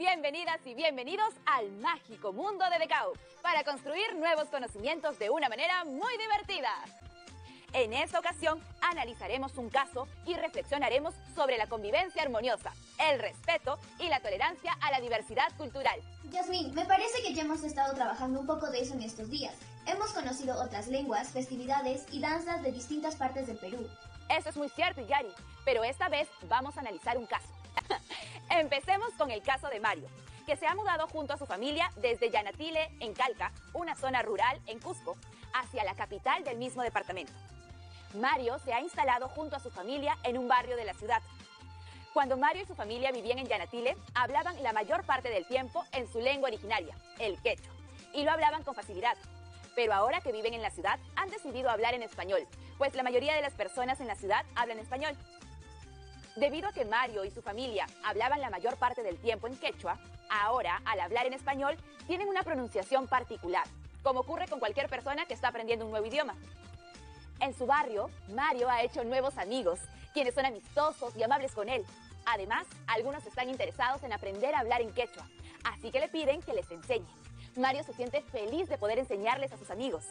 Bienvenidas y bienvenidos al mágico mundo de Decau para construir nuevos conocimientos de una manera muy divertida. En esta ocasión analizaremos un caso y reflexionaremos sobre la convivencia armoniosa, el respeto y la tolerancia a la diversidad cultural. Yasmin, me parece que ya hemos estado trabajando un poco de eso en estos días. Hemos conocido otras lenguas, festividades y danzas de distintas partes del Perú. Eso es muy cierto, Yari, pero esta vez vamos a analizar un caso. Empecemos con el caso de Mario, que se ha mudado junto a su familia desde Yanatile, en Calca, una zona rural en Cusco, hacia la capital del mismo departamento. Mario se ha instalado junto a su familia en un barrio de la ciudad. Cuando Mario y su familia vivían en Yanatile, hablaban la mayor parte del tiempo en su lengua originaria, el quechua, y lo hablaban con facilidad. Pero ahora que viven en la ciudad, han decidido hablar en español, pues la mayoría de las personas en la ciudad hablan español. Debido a que Mario y su familia hablaban la mayor parte del tiempo en quechua, ahora, al hablar en español, tienen una pronunciación particular, como ocurre con cualquier persona que está aprendiendo un nuevo idioma. En su barrio, Mario ha hecho nuevos amigos, quienes son amistosos y amables con él. Además, algunos están interesados en aprender a hablar en quechua, así que le piden que les enseñe. Mario se siente feliz de poder enseñarles a sus amigos.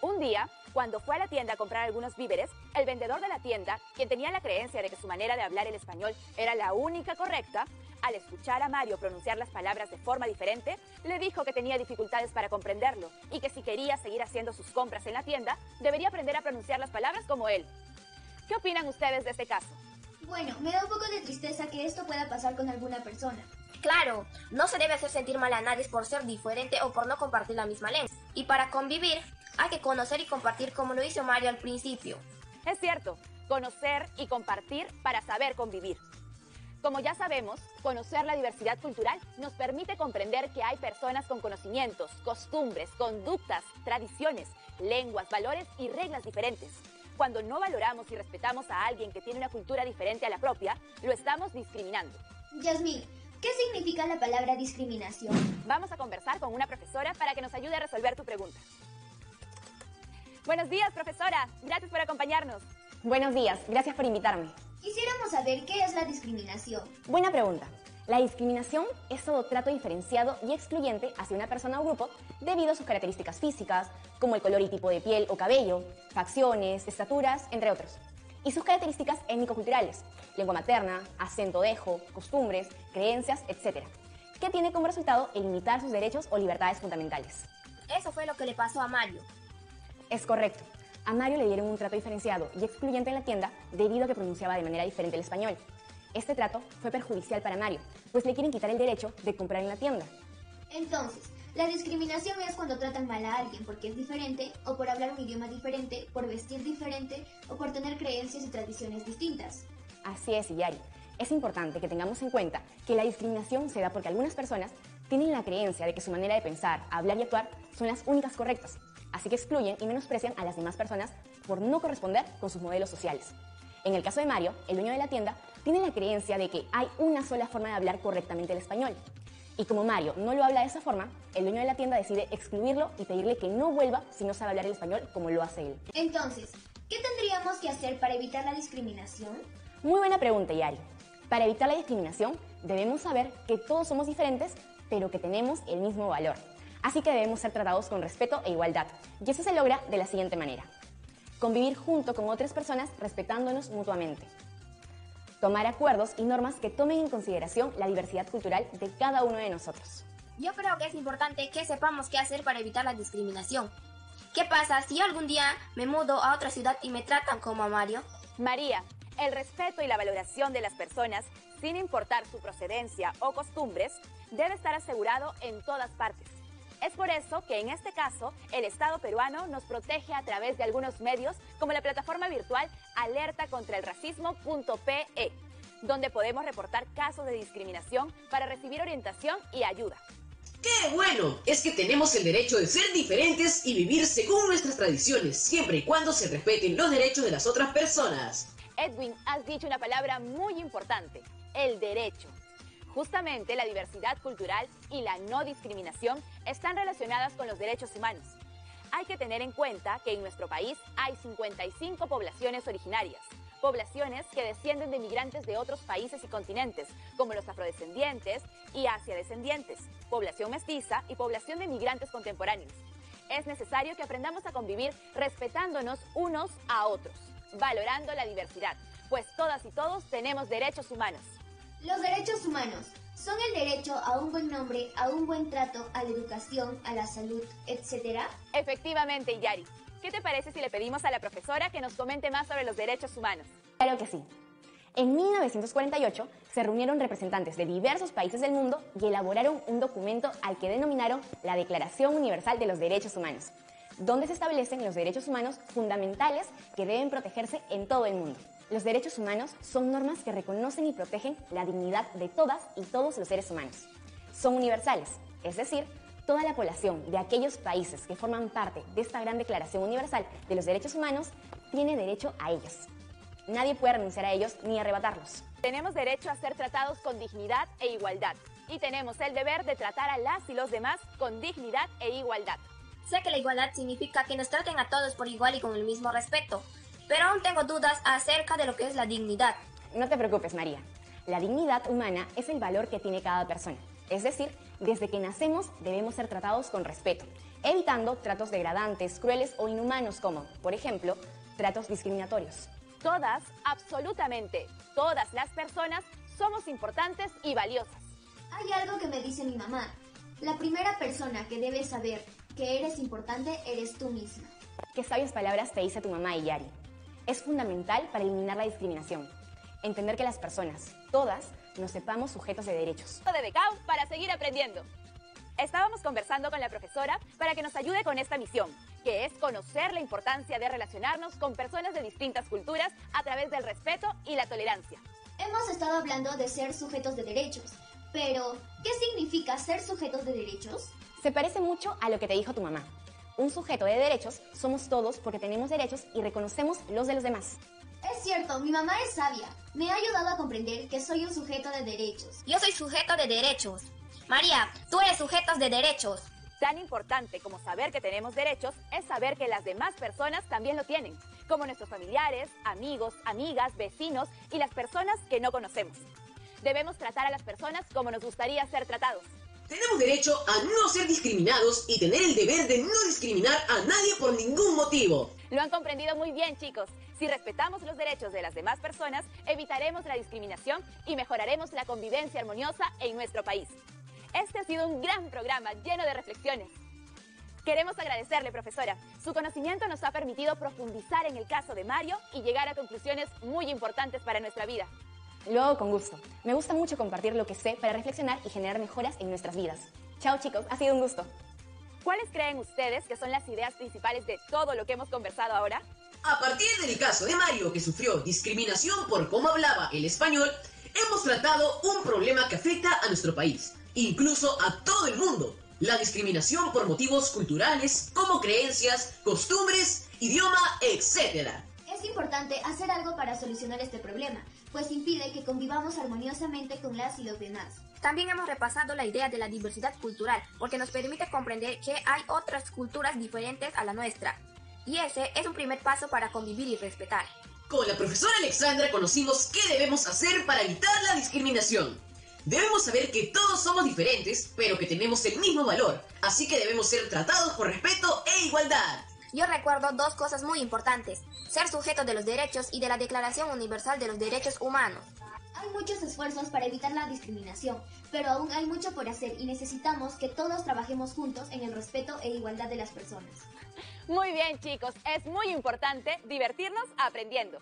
Un día, cuando fue a la tienda a comprar algunos víveres, el vendedor de la tienda, quien tenía la creencia de que su manera de hablar el español era la única correcta, al escuchar a Mario pronunciar las palabras de forma diferente, le dijo que tenía dificultades para comprenderlo y que si quería seguir haciendo sus compras en la tienda, debería aprender a pronunciar las palabras como él. ¿Qué opinan ustedes de este caso? Bueno, me da un poco de tristeza que esto pueda pasar con alguna persona. Claro, no se debe hacer sentir mal a nadie por ser diferente o por no compartir la misma lengua. Y para convivir, hay que conocer y compartir como lo hizo Mario al principio. Es cierto, conocer y compartir para saber convivir. Como ya sabemos, conocer la diversidad cultural nos permite comprender que hay personas con conocimientos, costumbres, conductas, tradiciones, lenguas, valores y reglas diferentes. Cuando no valoramos y respetamos a alguien que tiene una cultura diferente a la propia, lo estamos discriminando. Yasmin, ¿qué significa la palabra discriminación? Vamos a conversar con una profesora para que nos ayude a resolver tu pregunta. Buenos días, profesora. Gracias por acompañarnos. Buenos días, gracias por invitarme. Quisiéramos saber qué es la discriminación. Buena pregunta. La discriminación es todo trato diferenciado y excluyente hacia una persona o grupo debido a sus características físicas, como el color y tipo de piel o cabello, facciones, estaturas, entre otros. Y sus características étnico-culturales, lengua materna, acento dejo, costumbres, creencias, etc. Que tiene como resultado el limitar sus derechos o libertades fundamentales. Eso fue lo que le pasó a Mario. Es correcto. A Mario le dieron un trato diferenciado y excluyente en la tienda debido a que pronunciaba de manera diferente el español. Este trato fue perjudicial para Mario, pues le quieren quitar el derecho de comprar en la tienda. Entonces, la discriminación es cuando tratan mal a alguien porque es diferente, o por hablar un idioma diferente, por vestir diferente, o por tener creencias y tradiciones distintas. Así es, Yari. Es importante que tengamos en cuenta que la discriminación se da porque algunas personas tienen la creencia de que su manera de pensar, hablar y actuar son las únicas correctas, así que excluyen y menosprecian a las demás personas por no corresponder con sus modelos sociales. En el caso de Mario, el dueño de la tienda tiene la creencia de que hay una sola forma de hablar correctamente el español. Y como Mario no lo habla de esa forma, el dueño de la tienda decide excluirlo y pedirle que no vuelva si no sabe hablar el español como lo hace él. Entonces, ¿qué tendríamos que hacer para evitar la discriminación? Muy buena pregunta, Yari. Para evitar la discriminación, debemos saber que todos somos diferentes, pero que tenemos el mismo valor. Así que debemos ser tratados con respeto e igualdad. Y eso se logra de la siguiente manera. Convivir junto con otras personas respetándonos mutuamente. Tomar acuerdos y normas que tomen en consideración la diversidad cultural de cada uno de nosotros. Yo creo que es importante que sepamos qué hacer para evitar la discriminación. ¿Qué pasa si algún día me mudo a otra ciudad y me tratan como a Mario? María, el respeto y la valoración de las personas, sin importar su procedencia o costumbres, debe estar asegurado en todas partes. Es por eso que en este caso el Estado peruano nos protege a través de algunos medios como la plataforma virtual Alerta contra el Racismo.pe, donde podemos reportar casos de discriminación para recibir orientación y ayuda. ¡Qué bueno! Es que tenemos el derecho de ser diferentes y vivir según nuestras tradiciones, siempre y cuando se respeten los derechos de las otras personas. Edwin, has dicho una palabra muy importante, el derecho. Justamente la diversidad cultural y la no discriminación están relacionadas con los derechos humanos. Hay que tener en cuenta que en nuestro país hay 55 poblaciones originarias, poblaciones que descienden de migrantes de otros países y continentes, como los afrodescendientes y asiadescendientes, población mestiza y población de migrantes contemporáneos. Es necesario que aprendamos a convivir respetándonos unos a otros, valorando la diversidad, pues todas y todos tenemos derechos humanos. Los derechos humanos son el derecho a un buen nombre, a un buen trato, a la educación, a la salud, etc. Efectivamente, Yari. ¿Qué te parece si le pedimos a la profesora que nos comente más sobre los derechos humanos? Claro que sí. En 1948 se reunieron representantes de diversos países del mundo y elaboraron un documento al que denominaron la Declaración Universal de los Derechos Humanos, donde se establecen los derechos humanos fundamentales que deben protegerse en todo el mundo. Los derechos humanos son normas que reconocen y protegen la dignidad de todas y todos los seres humanos. Son universales, es decir, toda la población de aquellos países que forman parte de esta gran Declaración Universal de los Derechos Humanos tiene derecho a ellos. Nadie puede renunciar a ellos ni arrebatarlos. Tenemos derecho a ser tratados con dignidad e igualdad y tenemos el deber de tratar a las y los demás con dignidad e igualdad. Sé que la igualdad significa que nos traten a todos por igual y con el mismo respeto, pero aún tengo dudas acerca de lo que es la dignidad. No te preocupes, María. La dignidad humana es el valor que tiene cada persona. Es decir, desde que nacemos debemos ser tratados con respeto, evitando tratos degradantes, crueles o inhumanos como, por ejemplo, tratos discriminatorios. Todas, absolutamente todas las personas somos importantes y valiosas. Hay algo que me dice mi mamá. La primera persona que debe saber que eres importante eres tú misma. Qué sabias palabras te dice tu mamá y Yari. Es fundamental para eliminar la discriminación. Entender que las personas, todas, nos sepamos sujetos de derechos. De Becao para seguir aprendiendo. Estábamos conversando con la profesora para que nos ayude con esta misión, que es conocer la importancia de relacionarnos con personas de distintas culturas a través del respeto y la tolerancia. Hemos estado hablando de ser sujetos de derechos, pero ¿qué significa ser sujetos de derechos? Se parece mucho a lo que te dijo tu mamá. Un sujeto de derechos somos todos porque tenemos derechos y reconocemos los de los demás. Es cierto, mi mamá es sabia. Me ha ayudado a comprender que soy un sujeto de derechos. Yo soy sujeto de derechos. María, tú eres sujeto de derechos. Tan importante como saber que tenemos derechos es saber que las demás personas también lo tienen, como nuestros familiares, amigos, amigas, vecinos y las personas que no conocemos. Debemos tratar a las personas como nos gustaría ser tratados. Tenemos derecho a no ser discriminados y tener el deber de no discriminar a nadie por ningún motivo. Lo han comprendido muy bien, chicos. Si respetamos los derechos de las demás personas, evitaremos la discriminación y mejoraremos la convivencia armoniosa en nuestro país. Este ha sido un gran programa lleno de reflexiones. Queremos agradecerle, profesora. Su conocimiento nos ha permitido profundizar en el caso de Mario y llegar a conclusiones muy importantes para nuestra vida. Lo hago con gusto. Me gusta mucho compartir lo que sé para reflexionar y generar mejoras en nuestras vidas. Chao chicos, ha sido un gusto. ¿Cuáles creen ustedes que son las ideas principales de todo lo que hemos conversado ahora? A partir del caso de Mario, que sufrió discriminación por cómo hablaba el español, hemos tratado un problema que afecta a nuestro país, incluso a todo el mundo. La discriminación por motivos culturales, como creencias, costumbres, idioma, etc. Es importante hacer algo para solucionar este problema, pues impide que convivamos armoniosamente con las y los demás. También hemos repasado la idea de la diversidad cultural, porque nos permite comprender que hay otras culturas diferentes a la nuestra. Y ese es un primer paso para convivir y respetar. Con la profesora Alexandra conocimos qué debemos hacer para evitar la discriminación. Debemos saber que todos somos diferentes, pero que tenemos el mismo valor, así que debemos ser tratados con respeto e igualdad. Yo recuerdo dos cosas muy importantes, ser sujeto de los derechos y de la Declaración Universal de los Derechos Humanos. Hay muchos esfuerzos para evitar la discriminación, pero aún hay mucho por hacer y necesitamos que todos trabajemos juntos en el respeto e igualdad de las personas. Muy bien, chicos, es muy importante divertirnos aprendiendo.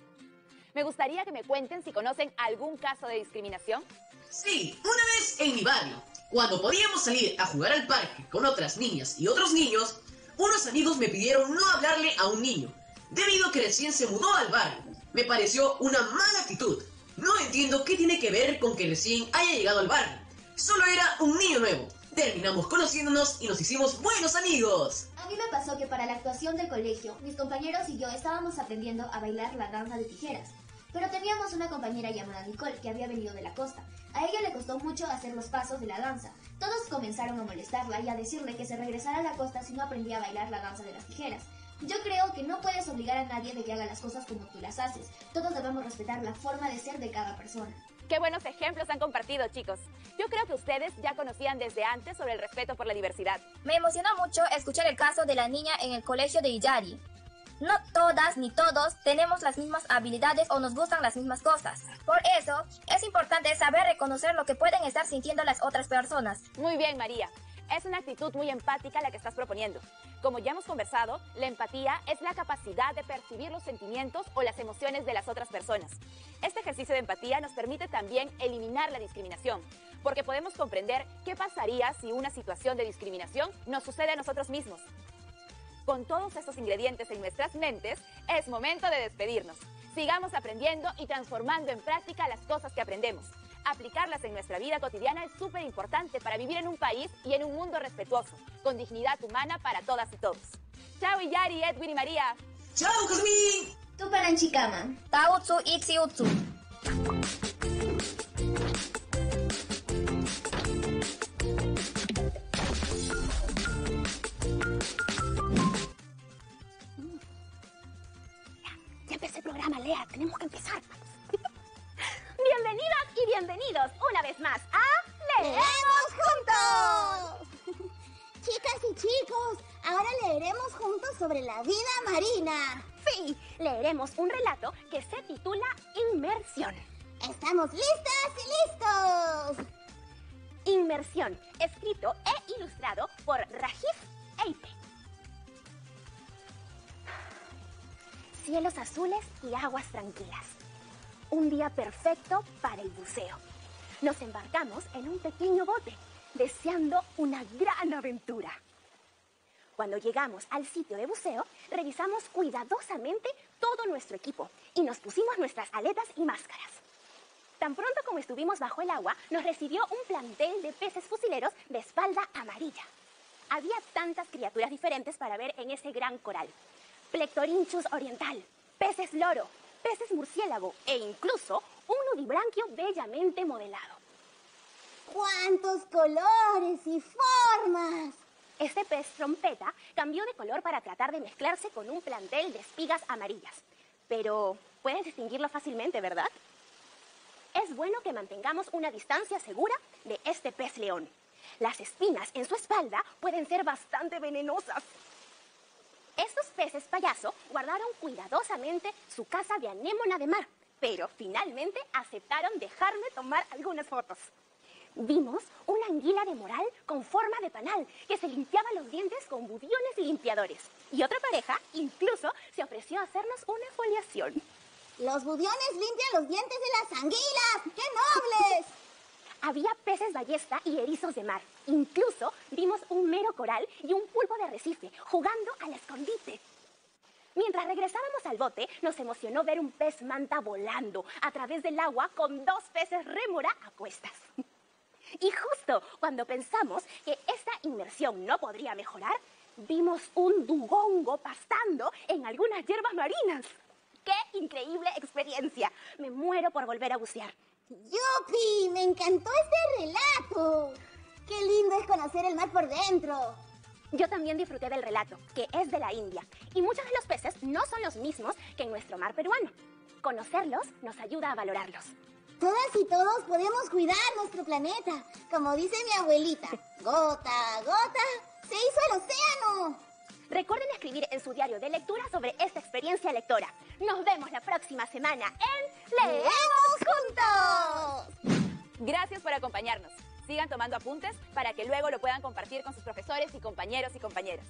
Me gustaría que me cuenten si conocen algún caso de discriminación. Sí, una vez en mi barrio, cuando podíamos salir a jugar al parque con otras niñas y otros niños, unos amigos me pidieron no hablarle a un niño, debido a que recién se mudó al barrio. Me pareció una mala actitud. No entiendo qué tiene que ver con que recién haya llegado al barrio. Solo era un niño nuevo. Terminamos conociéndonos y nos hicimos buenos amigos. A mí me pasó que para la actuación del colegio, mis compañeros y yo estábamos aprendiendo a bailar la danza de tijeras. Pero teníamos una compañera llamada Nicole que había venido de la costa. A ella le costó mucho hacer los pasos de la danza. Todos comenzaron a molestarla y a decirle que se regresara a la costa si no aprendía a bailar la danza de las tijeras. Yo creo que no puedes obligar a nadie de que haga las cosas como tú las haces. Todos debemos respetar la forma de ser de cada persona. Qué buenos ejemplos han compartido, chicos. Yo creo que ustedes ya conocían desde antes sobre el respeto por la diversidad. Me emocionó mucho escuchar el caso de la niña en el colegio de Iyari. No todas ni todos tenemos las mismas habilidades o nos gustan las mismas cosas. Por eso, es importante saber reconocer lo que pueden estar sintiendo las otras personas. Muy bien, María. Es una actitud muy empática la que estás proponiendo. Como ya hemos conversado, la empatía es la capacidad de percibir los sentimientos o las emociones de las otras personas. Este ejercicio de empatía nos permite también eliminar la discriminación, porque podemos comprender qué pasaría si una situación de discriminación nos sucede a nosotros mismos. Con todos estos ingredientes en nuestras mentes, es momento de despedirnos. Sigamos aprendiendo y transformando en práctica las cosas que aprendemos. Aplicarlas en nuestra vida cotidiana es súper importante para vivir en un país y en un mundo respetuoso, con dignidad humana para todas y todos. Chao Yari, Edwin y María. ¡Chao, Jazmín! Tuparan Chicama. Tautsu un relato que se titula Inmersión. ¿Estamos listas y listos? Inmersión, escrito e ilustrado por Rajif Eipe. Cielos azules y aguas tranquilas. Un día perfecto para el buceo. Nos embarcamos en un pequeño bote, deseando una gran aventura. Cuando llegamos al sitio de buceo, revisamos cuidadosamente todo nuestro equipo y nos pusimos nuestras aletas y máscaras. Tan pronto como estuvimos bajo el agua, nos recibió un plantel de peces fusileros de espalda amarilla. Había tantas criaturas diferentes para ver en ese gran coral. Plectorinchus oriental, peces loro, peces murciélago e incluso un nudibranquio bellamente modelado. ¡Cuántos colores y formas! Este pez trompeta cambió de color para tratar de mezclarse con un plantel de espigas amarillas. Pero puedes distinguirlo fácilmente, ¿verdad? Es bueno que mantengamos una distancia segura de este pez león. Las espinas en su espalda pueden ser bastante venenosas. Estos peces payaso guardaron cuidadosamente su casa de anémona de mar, pero finalmente aceptaron dejarme tomar algunas fotos. Vimos una anguila de moral con forma de panal que se limpiaba los dientes con budiones y limpiadores. Y otra pareja incluso se ofreció a hacernos una foliación. Los budiones limpian los dientes de las anguilas. ¡Qué nobles! Había peces ballesta y erizos de mar. Incluso vimos un mero coral y un pulpo de arrecife jugando al escondite. Mientras regresábamos al bote, nos emocionó ver un pez manta volando a través del agua con dos peces rémora a cuestas. Cuando pensamos que esta inmersión no podría mejorar, vimos un dugongo pastando en algunas hierbas marinas. ¡Qué increíble experiencia! Me muero por volver a bucear. ¡Yupi! ¡Me encantó este relato! ¡Qué lindo es conocer el mar por dentro! Yo también disfruté del relato, que es de la India, y muchos de los peces no son los mismos que en nuestro mar peruano. Conocerlos nos ayuda a valorarlos. Todas y todos podemos cuidar nuestro planeta. Como dice mi abuelita, gota a gota se hizo el océano. Recuerden escribir en su diario de lectura sobre esta experiencia lectora. Nos vemos la próxima semana en Leemos juntos! Gracias por acompañarnos. Sigan tomando apuntes para que luego lo puedan compartir con sus profesores y compañeros y compañeras.